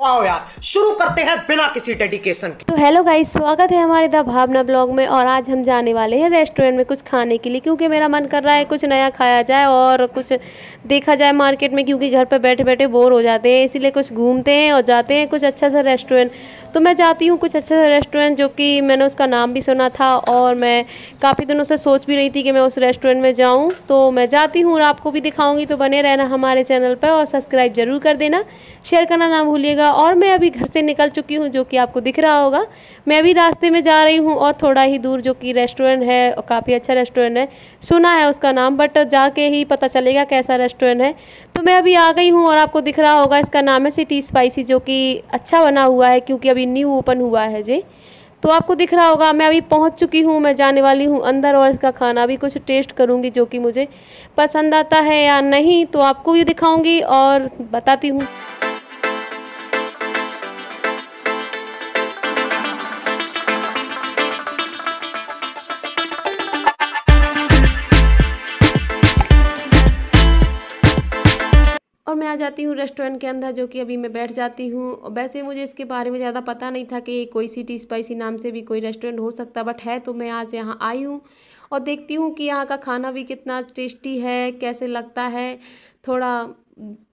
तो आओ यार, शुरू करते हैं बिना किसी डेडिकेशन के। तो हेलो गाइस स्वागत है हमारे द भावना ब्लॉग में और आज हम जाने वाले हैं रेस्टोरेंट में कुछ खाने के लिए, क्योंकि मेरा मन कर रहा है कुछ नया खाया जाए और कुछ देखा जाए मार्केट में, क्योंकि घर पर बैठे बैठे बोर हो जाते हैं, इसीलिए कुछ घूमते हैं और जाते हैं कुछ अच्छा सा रेस्टोरेंट तो मैं जाती हूँ कुछ अच्छा सा रेस्टोरेंट जो कि मैंने उसका नाम भी सुना था और मैं काफ़ी दिनों से सोच भी रही थी कि मैं उस रेस्टोरेंट में जाऊँ। तो मैं जाती हूँ और आपको भी दिखाऊँगी तो बने रहना हमारे चैनल पर और सब्सक्राइब ज़रूर कर देना। शेयर करना ना भूलिएगा और मैं अभी घर से निकल चुकी हूँ, जो कि आपको दिख रहा होगा। मैं अभी रास्ते में जा रही हूँ और थोड़ा ही दूर, जो कि रेस्टोरेंट है, और काफ़ी अच्छा रेस्टोरेंट है। सुना है उसका नाम, बट जाके ही पता चलेगा कैसा रेस्टोरेंट है। तो मैं अभी आ गई हूँ और आपको दिख रहा होगा, इसका नाम है सिटी स्पाइसी, जो कि अच्छा बना हुआ है, क्योंकि अभी न्यू ओपन हुआ है जी। तो आपको दिख रहा होगा, मैं अभी पहुँच चुकी हूँ, मैं जाने वाली हूँ अंदर, और इसका खाना भी कुछ टेस्ट करूँगी, जो कि मुझे पसंद आता है या नहीं तो आपको भी दिखाऊँगी और बताती हूँ। मैं आ जाती हूँ रेस्टोरेंट के अंदर, जो कि अभी मैं बैठ जाती हूँ। वैसे मुझे इसके बारे में ज़्यादा पता नहीं था कि कोई सिटी स्पाइसी नाम से भी कोई रेस्टोरेंट हो सकता बट है तो मैं आज यहाँ आई हूँ और देखती हूँ कि यहाँ का खाना भी कितना टेस्टी है, कैसे लगता है। थोड़ा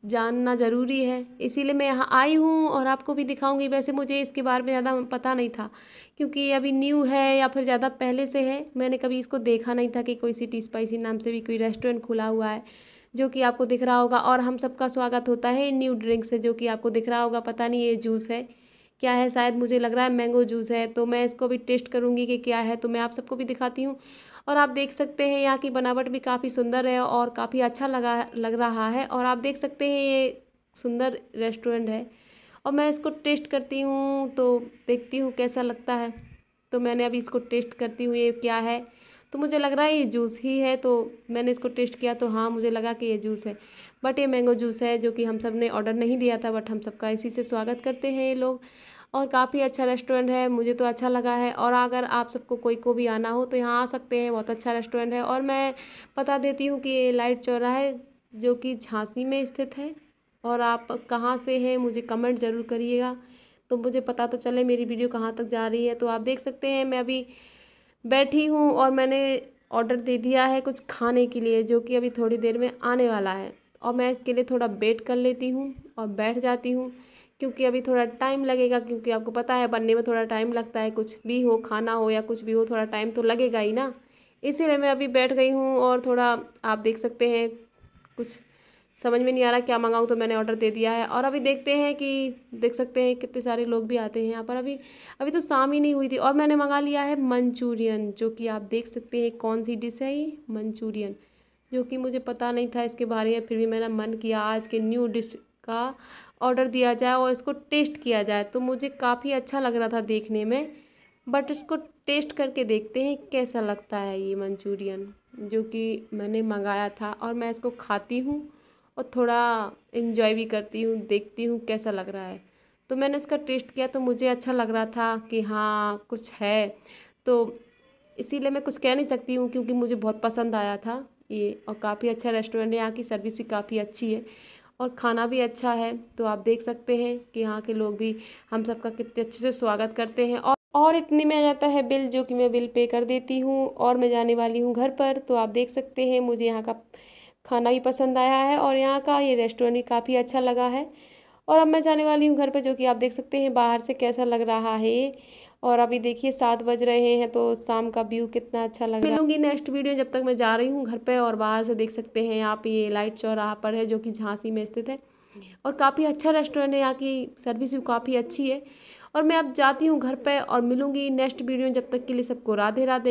जानना ज़रूरी है, इसीलिए मैं यहाँ आई हूँ और आपको भी दिखाऊँगी। वैसे मुझे इसके बारे में ज़्यादा पता नहीं था, क्योंकि अभी न्यू है या फिर ज़्यादा पहले से है। मैंने कभी इसको देखा नहीं था कि कोई सिटी स्पाइसी नाम से भी कोई रेस्टोरेंट खुला हुआ है। जो कि आपको दिख रहा होगा। और हम सबका स्वागत होता है न्यू ड्रिंक से, जो कि आपको दिख रहा होगा। पता नहीं ये जूस है, क्या है? शायद मुझे लग रहा है मैंगो जूस है। तो मैं इसको भी टेस्ट करूँगी कि क्या है। तो मैं आप सबको भी दिखाती हूँ। और आप देख सकते हैं यहाँ की बनावट भी काफ़ी सुंदर है और काफ़ी अच्छा लगा, लग रहा है। और आप देख सकते हैं ये सुंदर रेस्टोरेंट है। और मैं इसको टेस्ट करती हूँ तो देखती हूँ कैसा लगता है। तो मैंने अभी इसको टेस्ट करती हूँ, ये क्या है? तो मुझे लग रहा है ये जूस ही है तो मैंने इसको टेस्ट किया तो हाँ मुझे लगा कि ये जूस है। बट ये मैंगो जूस है जो कि हम सबने ऑर्डर नहीं दिया था, बट हम सबका इसी से स्वागत करते हैं ये लोग। और काफ़ी अच्छा रेस्टोरेंट है, मुझे तो अच्छा लगा है। और अगर आप सबको कोई को भी आना हो तो यहाँ आ सकते हैं, बहुत अच्छा रेस्टोरेंट है। और मैं बता देती हूँ कि ये लाइट चौराहे जो कि झांसी में स्थित है। और आप कहाँ से हैं, मुझे कमेंट ज़रूर करिएगा। तो मुझे पता तो चले मेरी वीडियो कहाँ तक जा रही है तो आप देख सकते हैं। मैं अभी बैठी हूँ और मैंने ऑर्डर दे दिया है कुछ खाने के लिए, जो कि अभी थोड़ी देर में आने वाला है। और मैं इसके लिए थोड़ा वेट कर लेती हूँ और बैठ जाती हूँ, क्योंकि अभी थोड़ा टाइम लगेगा, क्योंकि आपको पता है बनने में थोड़ा टाइम लगता है। कुछ भी हो, खाना हो या कुछ भी हो, थोड़ा टाइम तो लगेगा ही ना। इसीलिए मैं अभी बैठ गई हूँ और थोड़ा आप देख सकते हैं, कुछ समझ में नहीं आ रहा क्या मंगाऊँ तो मैंने ऑर्डर दे दिया है। और अभी देखते हैं कि, देख सकते हैं कितने सारे लोग भी आते हैं यहाँ पर। अभी अभी तो शाम ही नहीं हुई थी। और मैंने मंगा लिया है मंचूरियन, जो कि आप देख सकते हैं कौन सी डिश है ये, मंचूरियन। जो कि मुझे पता नहीं था इसके बारे में, फिर भी मेरा मन किया आज के न्यू डिश का ऑर्डर दिया जाए और इसको टेस्ट किया जाए। तो मुझे काफ़ी अच्छा लग रहा था देखने में बट इसको टेस्ट करके देखते हैं कैसा लगता है ये मंचूरियन, जो कि मैंने मंगाया था और मैं इसको खाती हूँ। और थोड़ा इन्जॉय भी करती हूँ, देखती हूँ कैसा लग रहा है। तो मैंने इसका टेस्ट किया तो मुझे अच्छा लग रहा था कि हाँ कुछ है। तो इसीलिए मैं कुछ कह नहीं सकती हूँ क्योंकि मुझे बहुत पसंद आया था ये और काफ़ी अच्छा रेस्टोरेंट है यहाँ की सर्विस भी काफ़ी अच्छी है और खाना भी अच्छा है। तो आप देख सकते हैं कि यहाँ के लोग भी हम सबका कितने अच्छे से स्वागत करते हैं और और इतने में आ जाता है बिल जो कि मैं बिल पे कर देती हूँ और मैं जाने वाली हूँ घर पर। तो आप देख सकते हैं मुझे यहाँ का खाना भी पसंद आया है और यहाँ का ये रेस्टोरेंट भी काफ़ी अच्छा लगा है। और अब मैं जाने वाली हूँ घर पर जो कि आप देख सकते हैं बाहर से कैसा लग रहा है। और अभी देखिए सात बज रहे हैं तो शाम का व्यू कितना अच्छा लग रहा है। मिलूँगी नेक्स्ट वीडियो जब तक मैं जा रही हूँ घर पे और बाहर से देख सकते हैं आप ये लाइट चौराहा पर है, जो कि झांसी में स्थित है। और काफ़ी अच्छा रेस्टोरेंट है, यहाँ की सर्विस भी काफ़ी अच्छी है। और मैं अब जाती हूँ घर पर और मिलूँगी नेक्स्ट वीडियो जब तक के लिए सबको राधे राधे